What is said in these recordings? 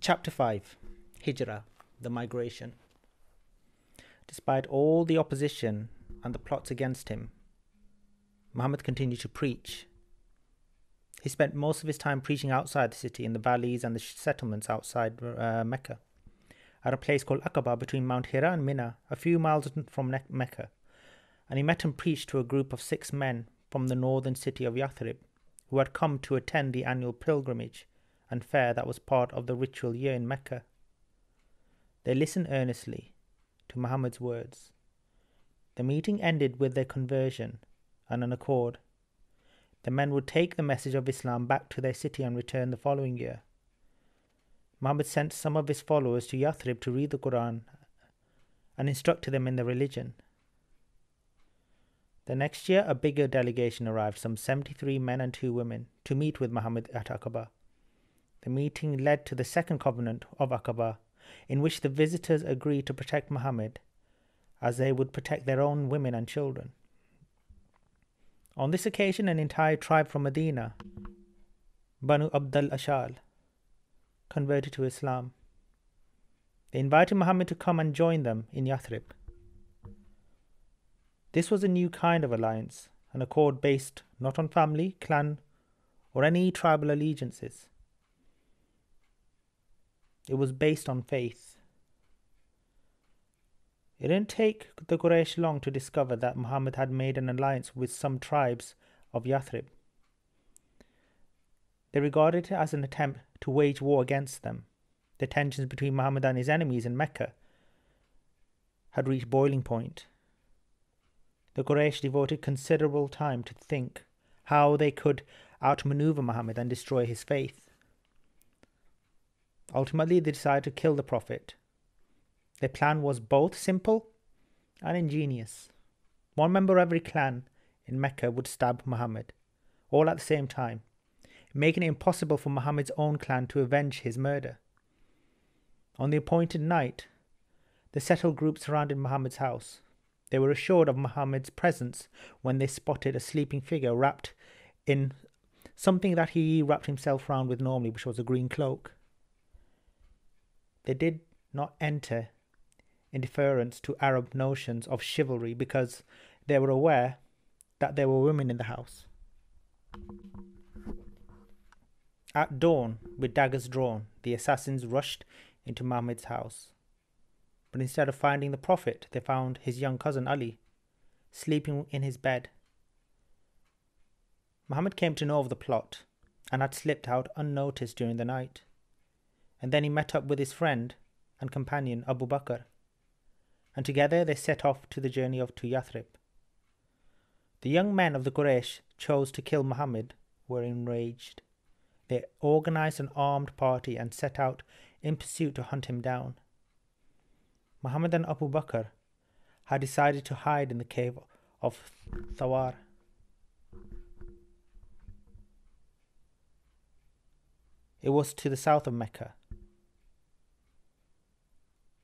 Chapter 5 Hijrah, the migration. Despite all the opposition and the plots against him, Muhammad continued to preach. He spent most of his time preaching outside the city in the valleys and the settlements outside uh, Mecca, at a place called Aqaba between Mount Hira and Mina, a few miles from Mecca. And he met and preached to a group of six men from the northern city of Yathrib, who had come to attend the annual pilgrimage and fair that was part of the ritual year in Mecca. They listened earnestly to Muhammad's words. The meeting ended with their conversion and an accord. The men would take the message of Islam back to their city and return the following year. Muhammad sent some of his followers to Yathrib to read the Quran and instructed them in the religion. The next year, a bigger delegation arrived, some 73 men and two women, to meet with Muhammad at Aqaba. The meeting led to the second covenant of Aqaba, in which the visitors agreed to protect Muhammad as they would protect their own women and children. On this occasion, an entire tribe from Medina, Banu Abdul Ashal, converted to Islam. They invited Muhammad to come and join them in Yathrib. This was a new kind of alliance, an accord based not on family, clan, or any tribal allegiances. It was based on faith. It didn't take the Quraysh long to discover that Muhammad had made an alliance with some tribes of Yathrib. They regarded it as an attempt to wage war against them. The tensions between Muhammad and his enemies in Mecca had reached boiling point. The Quraysh devoted considerable time to think how they could outmaneuver Muhammad and destroy his faith. Ultimately, they decided to kill the Prophet their plan was both simple and ingenious. One member of every clan in Mecca would stab Muhammad, all at the same time, making it impossible for Muhammad's own clan to avenge his murder. On the appointed night, the settled group surrounded Muhammad's house. They were assured of Muhammad's presence when they spotted a sleeping figure wrapped in something that he wrapped himself round with normally, which was a green cloak. They did not enter in deference to Arab notions of chivalry because they were aware that there were women in the house. At dawn, with daggers drawn, the assassins rushed into Muhammad's house. But instead of finding the Prophet, they found his young cousin Ali, sleeping in his bed. Muhammad came to know of the plot and had slipped out unnoticed during the night. And then he met up with his friend and companion Abu Bakr and together they set off to the journey of to Yathrib. The young men of the Quraysh chose to kill Muhammad were enraged. They organized an armed party and set out in pursuit to hunt him down. Muhammad and Abu Bakr had decided to hide in the cave of Thawar. It was to the south of Mecca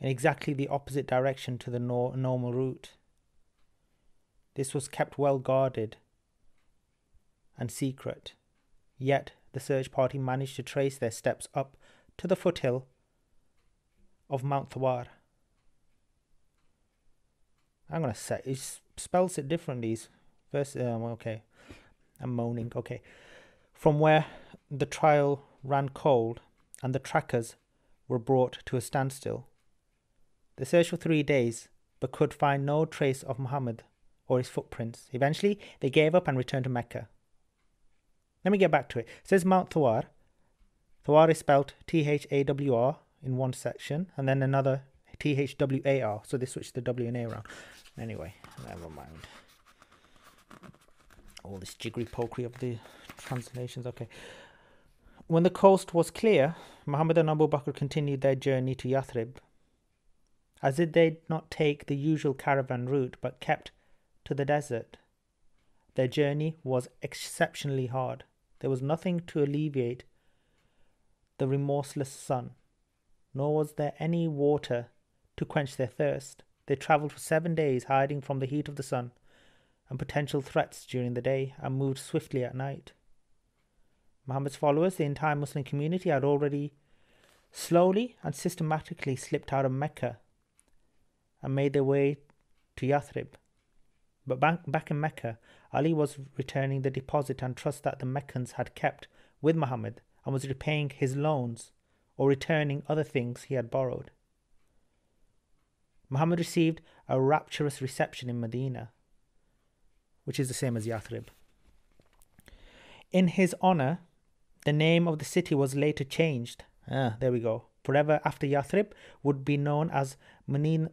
in exactly the opposite direction to the nor- normal route. This was kept well guarded and secret, yet the search party managed to trace their steps up to the foothill of Mount Thawar. I'm gonna say it spells it differently. First, um, okay, I'm moaning. Okay, from where the trail ran cold and the trackers were brought to a standstill, they searched for three days, but could find no trace of Muhammad or his footprints. Eventually, they gave up and returned to Mecca. Let me get back to it. It says Mount Thawar. Thawar is spelled T H A W R in one section, and then another T H W A R. So they switched the W and A around. Anyway, never mind. All this jiggery pokery of the translations. Okay. When the coast was clear, Muhammad and Abu Bakr continued their journey to Yathrib, as if they did not take the usual caravan route but kept to the desert. Their journey was exceptionally hard. There was nothing to alleviate the remorseless sun, nor was there any water to quench their thirst. They travelled for seven days, hiding from the heat of the sun and potential threats during the day, and moved swiftly at night. Muhammad's followers, the entire Muslim community, had already slowly and systematically slipped out of Mecca and made their way to Yathrib. But back, back in Mecca, Ali was returning the deposit and trust that the Meccans had kept with Muhammad and was repaying his loans or returning other things he had borrowed. Muhammad received a rapturous reception in Medina, which is the same as Yathrib. In his honor, the name of the city was later changed. Ah, there we go. Forever after Yathrib would be known as Medina,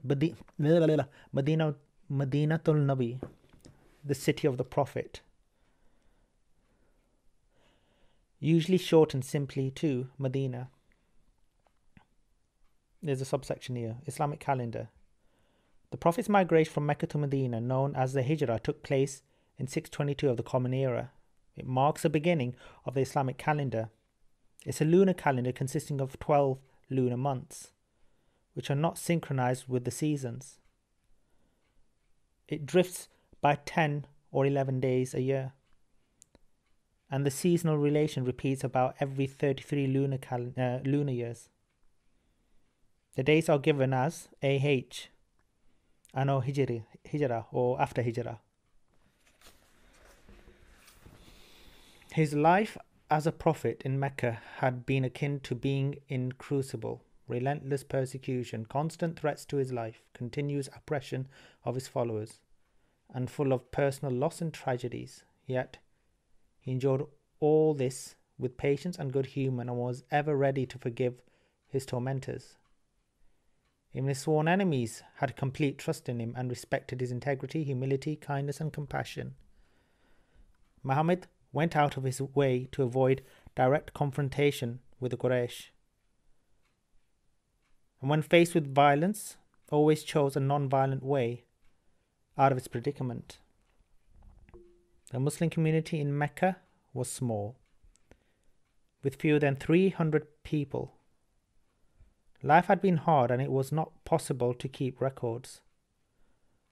Medina, Medinatul Nabi, the city of the Prophet. Usually shortened simply to Medina. There's a subsection here Islamic calendar. The Prophet's migration from Mecca to Medina, known as the Hijrah, took place in 622 of the Common Era. It marks the beginning of the Islamic calendar. It's a lunar calendar consisting of 12 lunar months, which are not synchronized with the seasons. It drifts by 10 or 11 days a year. And the seasonal relation repeats about every 33 lunar, cal- uh, lunar years. The days are given as AH, Anno Hijri, Hijrah, or after Hijrah. His life as a prophet in Mecca had been akin to being in crucible, relentless persecution, constant threats to his life, continuous oppression of his followers, and full of personal loss and tragedies. Yet he endured all this with patience and good humour and was ever ready to forgive his tormentors. Even his sworn enemies had complete trust in him and respected his integrity, humility, kindness, and compassion. Muhammad went out of his way to avoid direct confrontation with the Quraysh. And when faced with violence, always chose a non violent way out of its predicament. The Muslim community in Mecca was small, with fewer than 300 people. Life had been hard and it was not possible to keep records.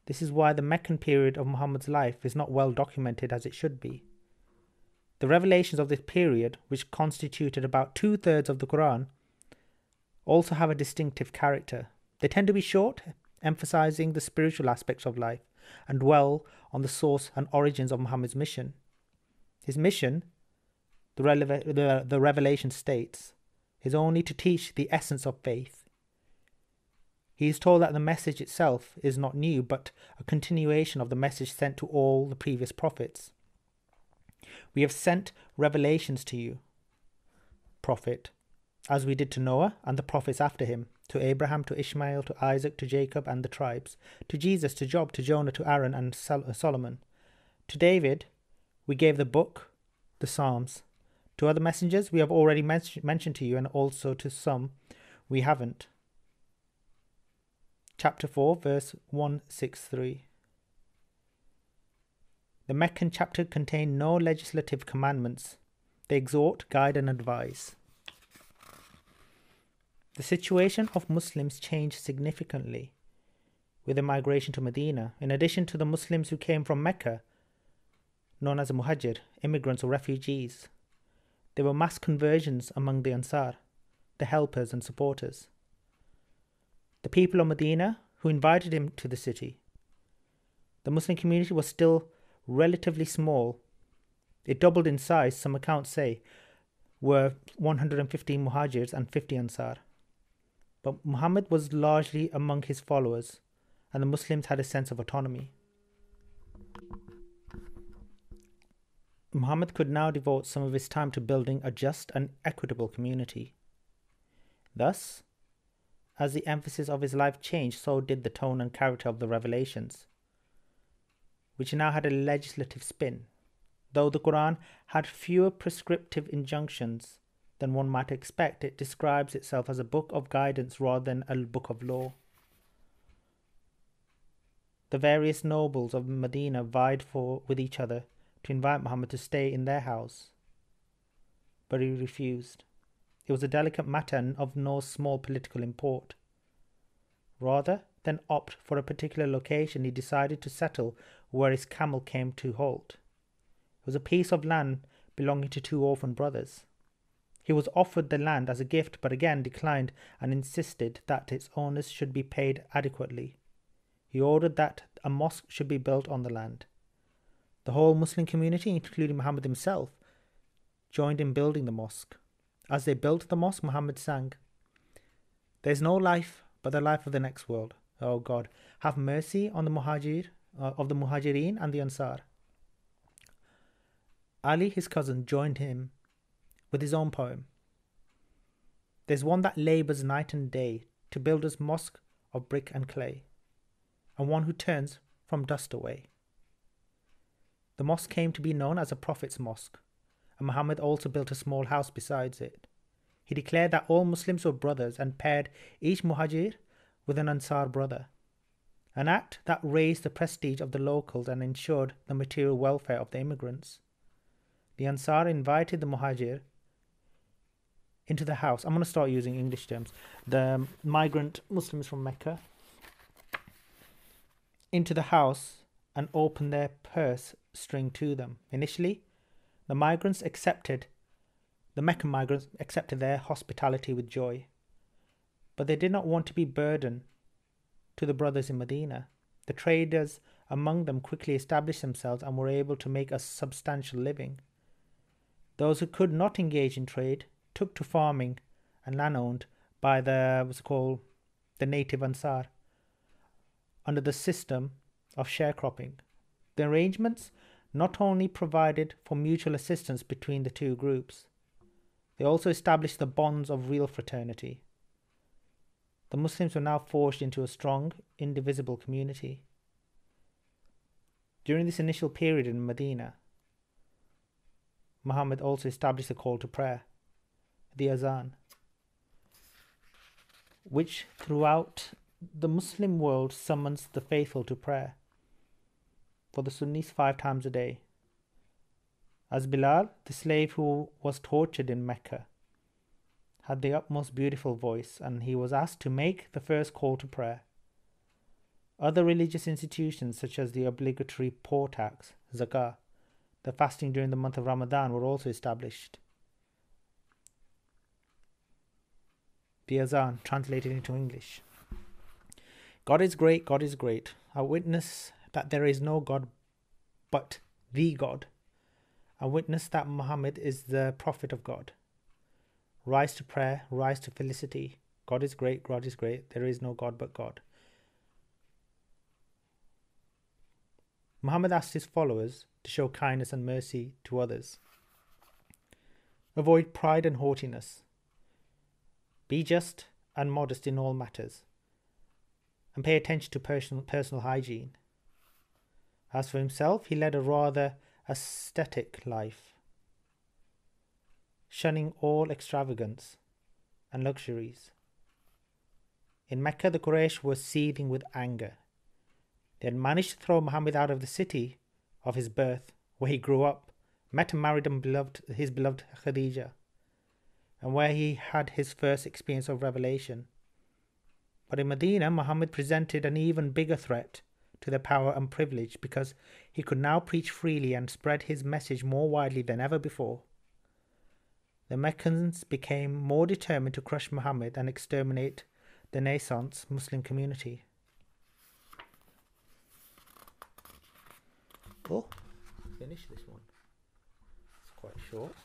This is why the Meccan period of Muhammad's life is not well documented as it should be. The revelations of this period, which constituted about two thirds of the Quran, also have a distinctive character. They tend to be short, emphasizing the spiritual aspects of life, and dwell on the source and origins of Muhammad's mission. His mission, the, releva- the, the revelation states, is only to teach the essence of faith. He is told that the message itself is not new, but a continuation of the message sent to all the previous prophets. We have sent revelations to you, prophet, as we did to Noah and the prophets after him, to Abraham, to Ishmael, to Isaac, to Jacob and the tribes, to Jesus, to Job, to Jonah, to Aaron and Sol- uh, Solomon. To David, we gave the book, the Psalms. To other messengers, we have already men- mentioned to you, and also to some we haven't. Chapter 4, verse 163. The Meccan chapter contained no legislative commandments. They exhort, guide, and advise. The situation of Muslims changed significantly with the migration to Medina. In addition to the Muslims who came from Mecca, known as Muhajir, immigrants or refugees, there were mass conversions among the Ansar, the helpers and supporters. The people of Medina who invited him to the city. The Muslim community was still relatively small. It doubled in size, some accounts say, were 115 Muhajirs and 50 Ansar. But Muhammad was largely among his followers, and the Muslims had a sense of autonomy. Muhammad could now devote some of his time to building a just and equitable community. Thus, as the emphasis of his life changed, so did the tone and character of the revelations which now had a legislative spin, though the Quran had fewer prescriptive injunctions than one might expect, it describes itself as a book of guidance rather than a book of law. The various nobles of Medina vied for with each other to invite Muhammad to stay in their house, but he refused. It was a delicate matter of no small political import. Rather than opt for a particular location, he decided to settle where his camel came to halt. It was a piece of land belonging to two orphan brothers. He was offered the land as a gift, but again declined and insisted that its owners should be paid adequately. He ordered that a mosque should be built on the land. The whole Muslim community, including Muhammad himself, joined in building the mosque. As they built the mosque, Muhammad sang, There is no life but the life of the next world. O God, have mercy on the muhajir, uh, of the muhajirin and the ansar. Ali, his cousin, joined him with his own poem. There's one that labours night and day to build us mosque of brick and clay, and one who turns from dust away. The mosque came to be known as a prophet's mosque, and Muhammad also built a small house besides it. He declared that all Muslims were brothers and paired each muhajir with an Ansar brother, an act that raised the prestige of the locals and ensured the material welfare of the immigrants. The Ansar invited the muhajir into the house. I'm going to start using English terms. The migrant Muslims from Mecca into the house and open their purse string to them. Initially, the migrants accepted, the Meccan migrants accepted their hospitality with joy. But they did not want to be burden to the brothers in Medina. The traders among them quickly established themselves and were able to make a substantial living. Those who could not engage in trade took to farming and land owned by the what's called the native Ansar under the system of sharecropping. The arrangements not only provided for mutual assistance between the two groups, they also established the bonds of real fraternity. The Muslims were now forged into a strong, indivisible community. During this initial period in Medina, Muhammad also established a call to prayer the Azan, which throughout the Muslim world summons the faithful to prayer for the Sunnis five times a day. As Bilal, the slave who was tortured in Mecca, had the utmost beautiful voice, and he was asked to make the first call to prayer. Other religious institutions, such as the obligatory poor tax, zakah, the fasting during the month of Ramadan, were also established. The Azan translated into English. God is great, God is great. I witness that there is no God but the God. I witness that Muhammad is the prophet of God. Rise to prayer, rise to felicity. God is great, God is great. There is no God but God. Muhammad asked his followers to show kindness and mercy to others. Avoid pride and haughtiness. Be just and modest in all matters, and pay attention to personal, personal hygiene. As for himself, he led a rather ascetic life, shunning all extravagance and luxuries. In Mecca, the Quraysh were seething with anger. They had managed to throw Muhammad out of the city of his birth, where he grew up, met and married and beloved, his beloved Khadijah and where he had his first experience of revelation. But in Medina, Muhammad presented an even bigger threat to their power and privilege because he could now preach freely and spread his message more widely than ever before. The Meccans became more determined to crush Muhammad and exterminate the nascent Muslim community. Oh, finish this one. It's quite short.